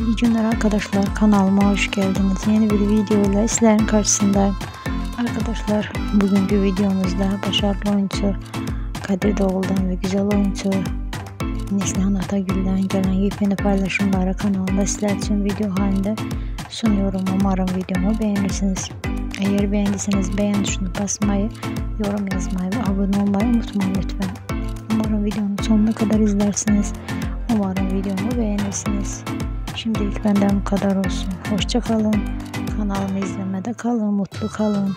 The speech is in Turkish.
İyi günler arkadaşlar. Kanalıma hoş geldiniz. Yeni bir video ile sizlerin karşısındayım. Arkadaşlar bugünkü videomuzda başarılı oyuncu Kadir Doğul'dan ve güzel oyuncu Neslihan Atagül'den gelen yepyeni paylaşımları kanalımda sizler için video halinde sunuyorum. Umarım videomu beğenirsiniz. Eğer beğendiyseniz beğen tuşuna basmayı, yorum yazmayı ve abone olmayı unutmayın lütfen. Umarım videonun sonuna kadar izlersiniz. Umarım videomu beğenirsiniz. Şimdilik benden bu kadar olsun. Hoşça kalın. Kanalımı izlemede kalın, mutlu kalın.